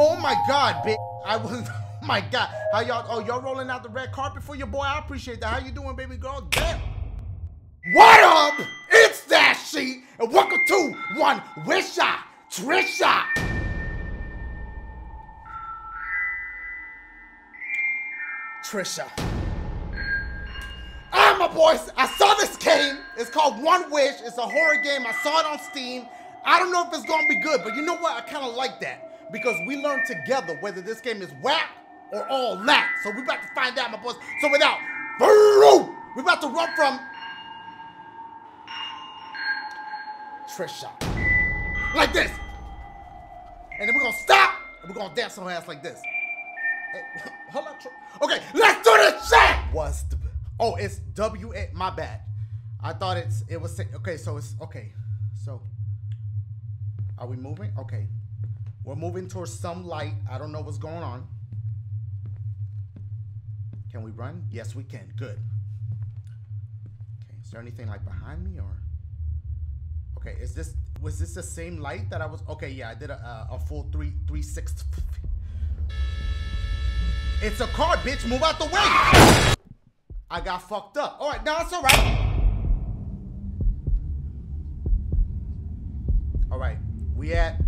Oh my god, bitch. I was oh my god. How y'all oh y'all rolling out the red carpet for your boy? I appreciate that. How you doing, baby girl? Damn. What up? It's Dashie, and welcome to one Wisha Trisha. Trisha. Ah, my boys, I saw this game. It's called One Wish. It's a horror game. I saw it on Steam. I don't know if it's gonna be good, but you know what? I kind of like that because we learn together whether this game is whack or all that. So we're about to find out, my boys. So without we're about to run from Trisha like this, and then we're gonna stop and we're gonna dance on her ass like this. Hey, hold on. Okay, let's do this shit. What's the? Oh, it's W A. My bad. I thought it's it was okay. So it's okay. So are we moving? Okay, we're moving towards some light. I don't know what's going on. Can we run? Yes, we can. Good. Okay. Is there anything like behind me or? Okay. Is this was this the same light that I was? Okay. Yeah, I did a a, full three three six. It's a car, bitch. Move out the way. I got fucked up. All right, now it's all right. All right, we at.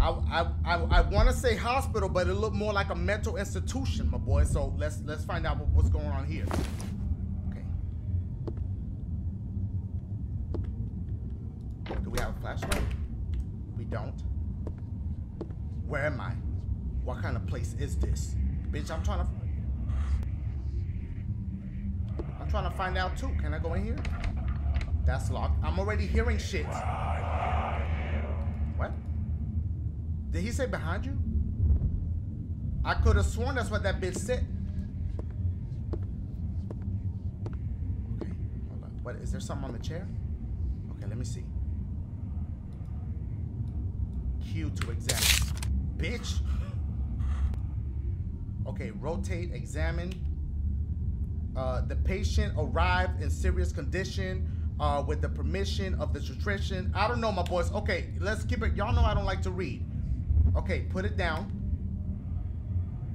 I I I, want to say hospital, but it looked more like a mental institution, my boy. So let's let's find out what, what's going on here. Okay. Do we have a flashlight? We don't. Where am I? What kind of place is this? Bitch, I'm trying to... I'm trying to find out too. Can I go in here? That's locked. I'm already hearing shit. Did he say behind you? I could have sworn that's what that bitch said. Okay, hold on. What, is there something on the chair? Okay, let me see. Q to examine. Bitch. Okay, rotate, examine. Uh, the patient arrived in serious condition uh, with the permission of the nutrition. I don't know, my boys. Okay, let's keep it. Y'all know I don't like to read. Okay, put it down.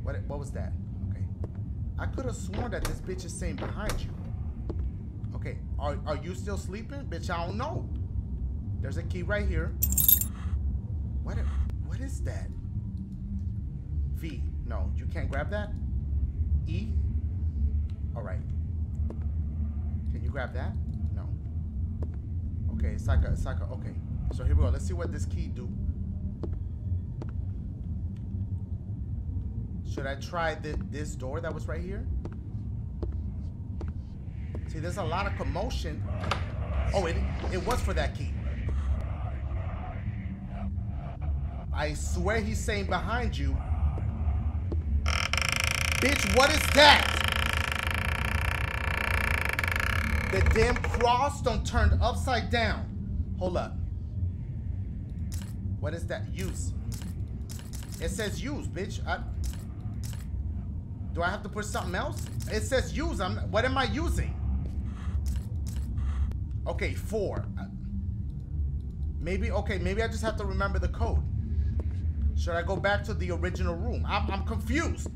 What, what was that? Okay. I could have sworn that this bitch is saying behind you. Okay, are, are you still sleeping? Bitch, I don't know. There's a key right here. What, what is that? V. No, you can't grab that? E? Alright. Can you grab that? No. Okay, it's like a, it's like a, okay. So here we go. Let's see what this key do. Should I try the, this door that was right here? See, there's a lot of commotion. Oh, it, it was for that key. I swear he's saying behind you. Bitch, what is that? The damn cross don't turn upside down. Hold up. What is that? Use. It says use, bitch. I, do I have to push something else? It says use. I'm. What am I using? Okay, four. Uh, maybe. Okay, maybe I just have to remember the code. Should I go back to the original room? I'm, I'm confused.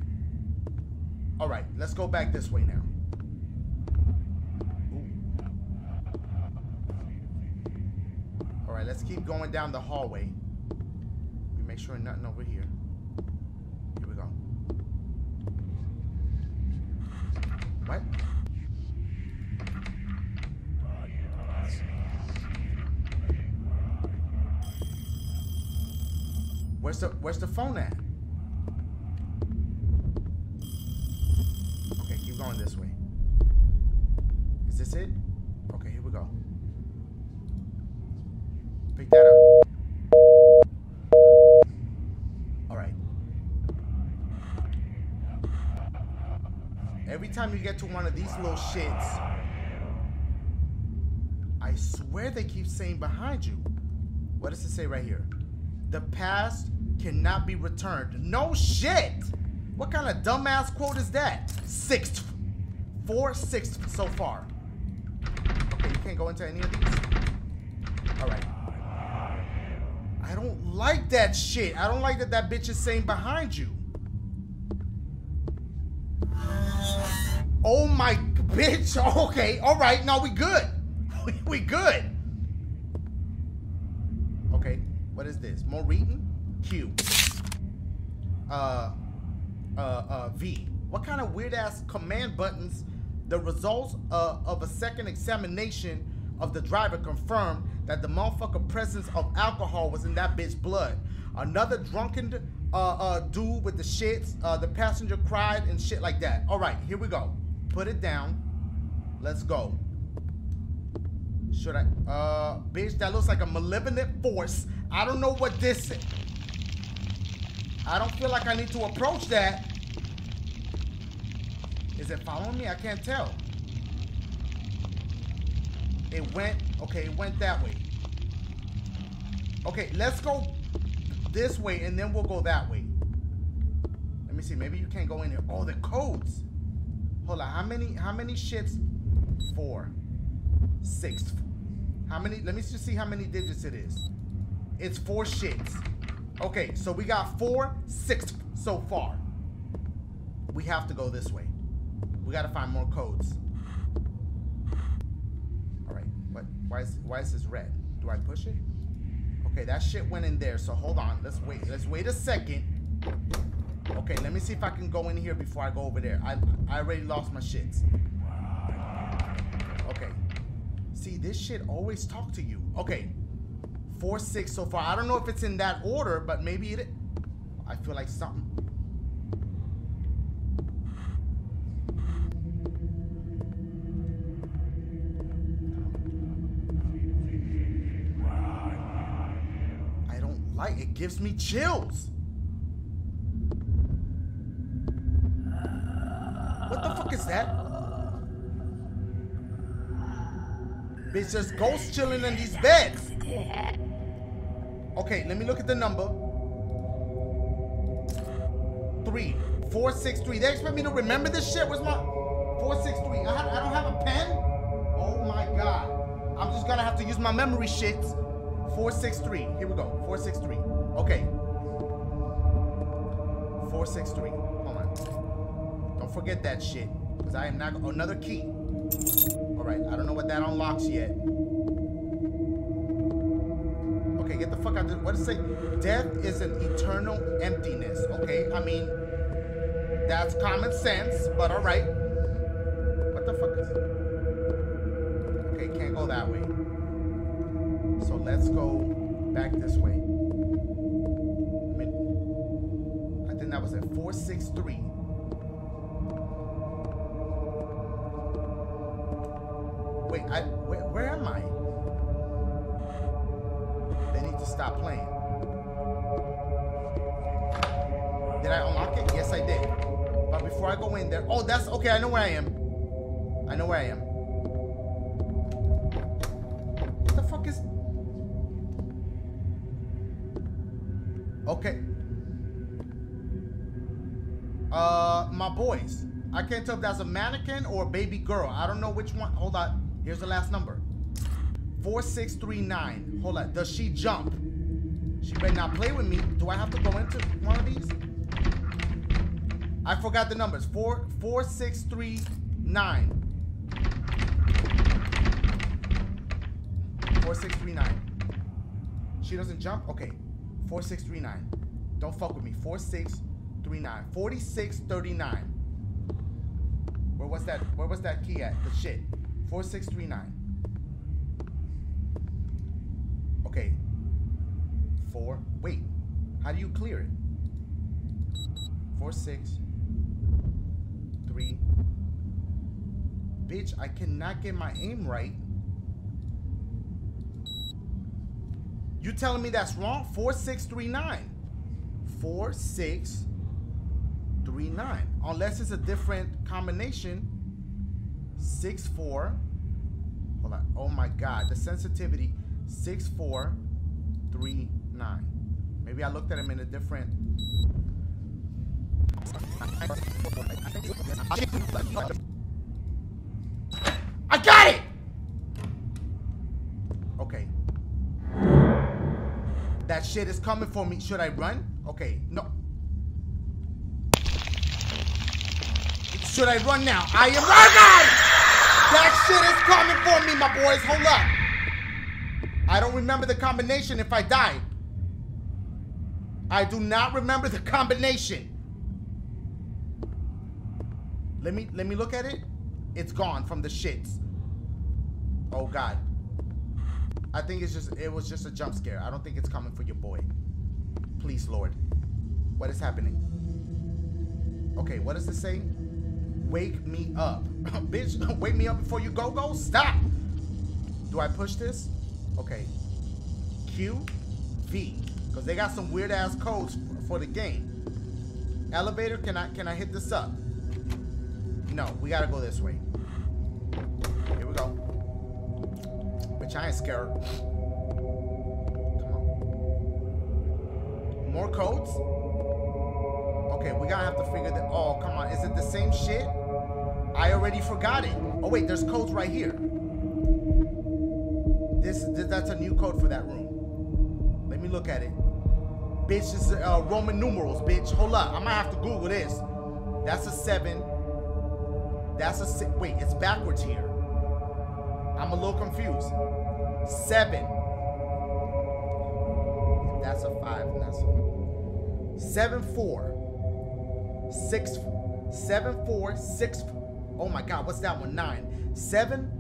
All right, let's go back this way now. Ooh. All right, let's keep going down the hallway. We make sure nothing over here. Here we go. What? Where's the Where's the phone at? Okay, keep going this way. Is this it? Okay, here we go. Pick that up. All right. Every time you get to one of these little shits, I swear they keep saying behind you. What does it say right here? The past cannot be returned. No shit! What kind of dumbass quote is that? Sixth. Four sixth so far. Okay, you can't go into any of these? Alright. I don't like that shit. I don't like that that bitch is saying behind you. Oh my bitch. Okay, all right. Now we good. We, good. Okay, what is this? Maureen? Q. Uh, uh, uh, V. What kind of weird ass command buttons? The results uh, of a second examination of the driver confirmed that the motherfucker presence of alcohol was in that bitch blood. Another drunken uh, uh, dude with the shits. Uh, the passenger cried and shit like that. All right, here we go. Put it down. Let's go. Should I? Uh, bitch, that looks like a malevolent force. I don't know what this is. I don't feel like I need to approach that. Is it following me? I can't tell. It went, okay, it went that way. Okay, let's go this way and then we'll go that way. Let me see, maybe you can't go in here. Oh, the codes. Hold on, how many, how many shits? Four, six. How many, let me just see how many digits it is. It's four shits. Okay, so we got four, six so far. We have to go this way. We gotta find more codes. All right, what, why is, why is this red? Do I push it? Okay, that shit went in there, so hold on. Let's wait, let's wait a second. Okay, let me see if I can go in here before I go over there. I, I already lost my shits. Okay. See, this shit always talk to you. Okay. Four, six so far. I don't know if it's in that order, but maybe it... I feel like something... I don't like... It gives me chills. What the fuck is that? Bitch, just ghosts chilling in these beds. Okay, let me look at the number. Three. Four, six, three. They expect me to remember this shit? Where's my... Four, six, three. I, I don't have a pen? Oh my god. I'm just gonna have to use my memory shit. Four, six, three. Here we go. Four, six, three. Okay. Four, six, three. Hold on. Don't forget that shit. Because I am not... Another key. Alright, I don't know what that unlocks yet. Okay, get the fuck out of What does it say? Death is an eternal emptiness. Okay, I mean, that's common sense, but alright. What the fuck is it? Okay, can't go that way. So let's go back this way. I mean, I think that was at 463. Okay. I know where I am. I know where I am. What the fuck is? Okay. Uh, my boys. I can't tell if that's a mannequin or a baby girl. I don't know which one. Hold on. Here's the last number. 4639. Hold on. Does she jump? She better not play with me. Do I have to go into one of these? I forgot the numbers. Four, four, six, three, nine. Four, six, three, nine. She doesn't jump? Okay. Four, six, three, nine. Don't fuck with me. Four, six, three, nine. Forty-six, thirty-nine. Where was that? Where was that key at? The shit. 4639. Okay. Four. Wait. How do you clear it? Four, six, three. Bitch, I cannot get my aim right. You telling me that's wrong? Four, six, three, nine. Four, six, three, nine. Unless it's a different combination. Six, four. Hold on. Oh my God. The sensitivity. Six, four, three, nine. Maybe I looked at him in a different. I got it! Okay. That shit is coming for me. Should I run? Okay, no. Should I run now? I am running! That shit is coming for me, my boys. Hold up. I don't remember the combination if I die. I do not remember the combination. Let me let me look at it. It's gone from the shits. Oh god. I think it's just it was just a jump scare. I don't think it's coming for your boy. Please, Lord. What is happening? Okay, what does this say? Wake me up. Bitch, wake me up before you go go. Stop. Do I push this? Okay. Q V. Because they got some weird ass codes for the game. Elevator, can I can I hit this up? No, we gotta go this way. Here we go. Which I ain't scared. Come on. More codes? Okay, we gotta have to figure that. Oh, come on. Is it the same shit? I already forgot it. Oh wait, there's codes right here. This, this that's a new code for that room. Let me look at it. Bitch, is uh, Roman numerals, bitch. Hold up, I might have to Google this. That's a seven. That's a. Wait, it's backwards here. I'm a little confused. Seven. That's a five, and that's a seven four. Six seven four six. Oh my God, what's that one? Nine. Seven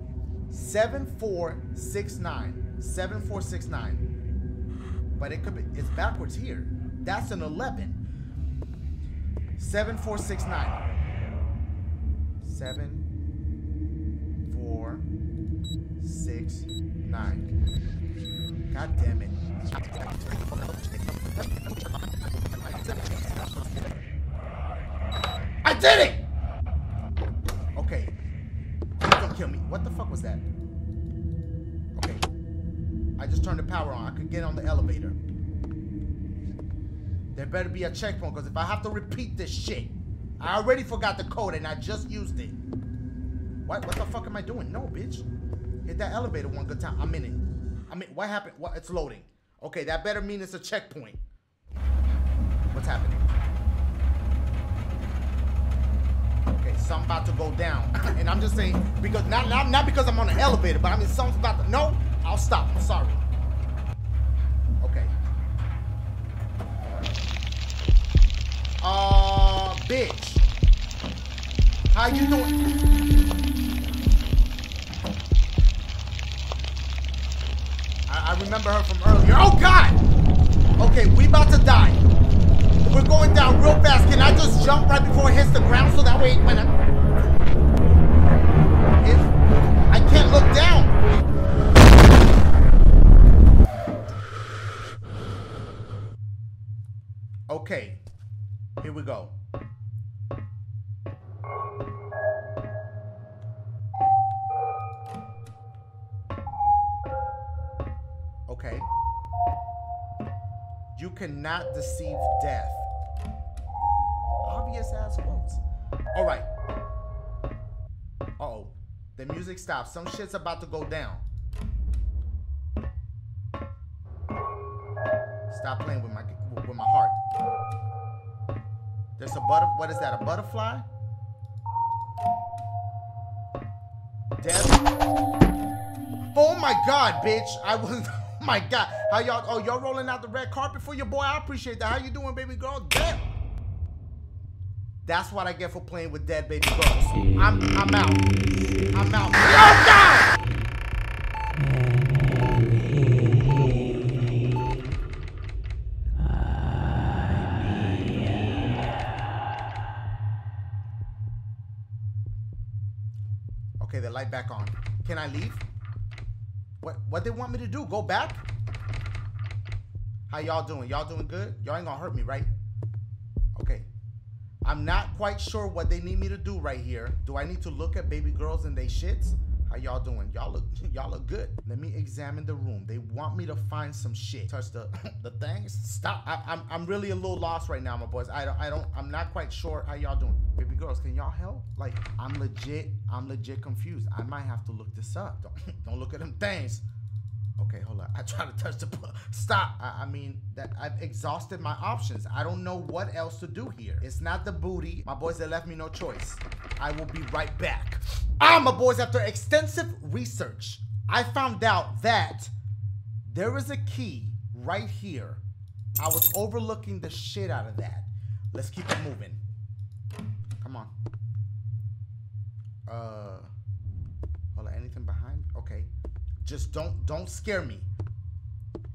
seven four six nine. Seven four six nine. But it could be it's backwards here. That's an eleven. Seven four six nine. Seven four six nine. God damn it. I did it! Okay. Don't kill me. What the fuck was that? Okay. I just turned the power on. I could get on the elevator. There better be a checkpoint, because if I have to repeat this shit, I already forgot the code and I just used it. What, what the fuck am I doing? No, bitch. Hit that elevator one good time. I'm in it. I mean, what happened? What? It's loading. Okay, that better mean it's a checkpoint. What's happening? Okay, something about to go down. and I'm just saying, because not, not, not because I'm on an elevator, but I mean something's about to, no, I'll stop, I'm sorry. Bitch. How you doing? I, I remember her from earlier. Oh God! Okay, we about to die. We're going down real fast. Can I just jump right before it hits the ground so that way when I... I can't look down. Okay, here we go. Cannot deceive death. Obvious ass quotes. All right. Uh oh. The music stops. Some shit's about to go down. Stop playing with my with my heart. There's a butter. What is that? A butterfly? Death. Oh my god, bitch! I was. My god! How y'all? Oh, y'all rolling out the red carpet for your boy? I appreciate that. How you doing, baby girl? Damn. That's what I get for playing with dead baby girls. I'm I'm out. I'm out. Oh god! Okay, the light back on. Can I leave? What what they want me to do? Go back? How y'all doing? Y'all doing good? Y'all ain't gonna hurt me, right? Okay. I'm not quite sure what they need me to do right here. Do I need to look at baby girls and they shits? How y'all doing? Y'all look y'all look good. Let me examine the room. They want me to find some shit. Touch the the things. Stop. I, I'm I'm really a little lost right now, my boys. I don't I don't I'm not quite sure how y'all doing. Baby girls, can y'all help? Like I'm legit I'm legit confused. I might have to look this up. Don't don't look at them things. Okay, hold on. I try to touch the stop. I, I, mean that I've exhausted my options. I don't know what else to do here. It's not the booty. My boys, they left me no choice. I will be right back. Ah, my boys, after extensive research, I found out that there is a key right here. I was overlooking the shit out of that. Let's keep it moving. Come on. Uh, hold on. Anything behind? Just don't don't scare me.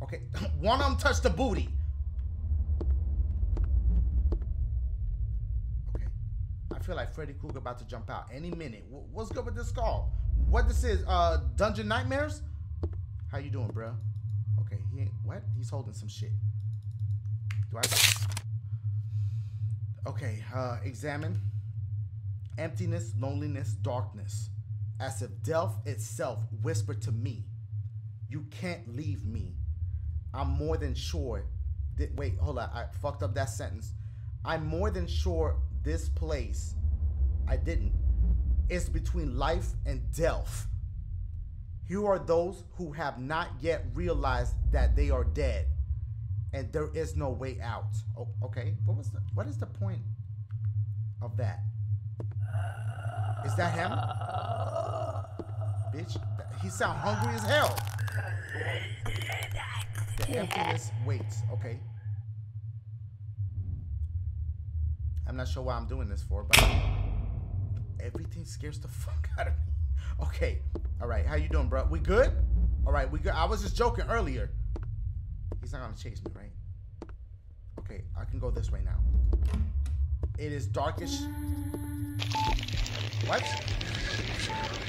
Okay. One of them touched the booty. Okay. I feel like Freddy Krueger about to jump out any minute. What's good with this call? What this is? Uh, Dungeon Nightmares? How you doing, bro? Okay. He what? He's holding some shit. Do I? Okay. Uh, examine. Emptiness, loneliness, darkness. As if death itself whispered to me, You can't leave me. I'm more than sure. That, wait, hold on. I fucked up that sentence. I'm more than sure this place, I didn't, is between life and death. Here are those who have not yet realized that they are dead and there is no way out. Oh, okay. What was the what is the point of that? Uh, Is that him? Bitch, he sound hungry as hell. The emptiness waits. Okay. I'm not sure why I'm doing this for, but everything scares the fuck out of me. Okay. All right. How you doing, bro? We good? All right. We good. I was just joking earlier. He's not gonna chase me, right? Okay. I can go this way now. It is darkish. What?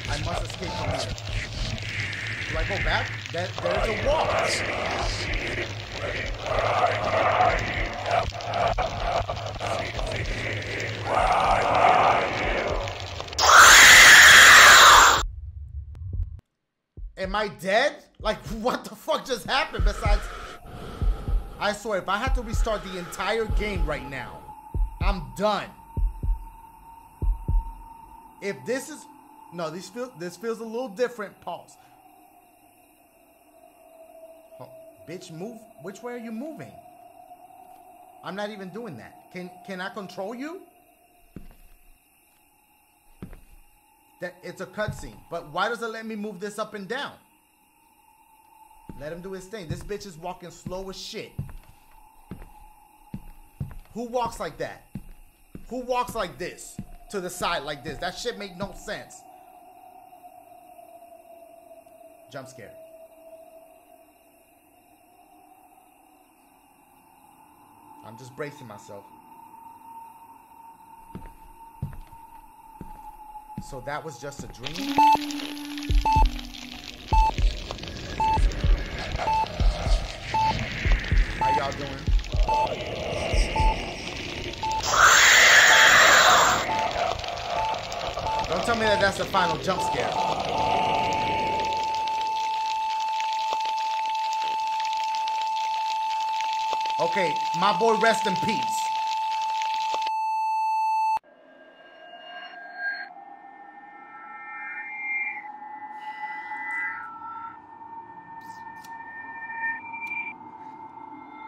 I must escape from here. Do I go back? That there's a wall. Am I dead? Like, what the fuck just happened besides... I swear, if I had to restart the entire game right now, I'm done. If this is no, this feels this feels a little different. Pause. Oh, bitch, move. Which way are you moving? I'm not even doing that. Can can I control you? That it's a cutscene. But why does it let me move this up and down? Let him do his thing. This bitch is walking slow as shit. Who walks like that? Who walks like this? To the side like this. That shit make no sense. Jump scare. I'm just bracing myself. So that was just a dream? How y'all doing? Tell me that that's the final jump scare. Okay, my boy, rest in peace.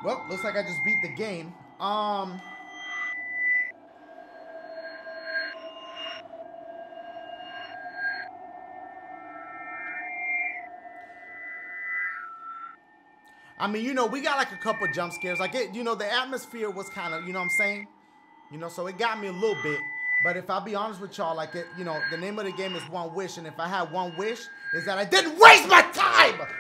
Well, looks like I just beat the game. Um... I mean, you know, we got like a couple jump scares. Like it, you know, the atmosphere was kind of, you know what I'm saying? You know, so it got me a little bit. But if I'll be honest with y'all, like it, you know, the name of the game is One Wish, and if I had one wish, is that I didn't waste my time.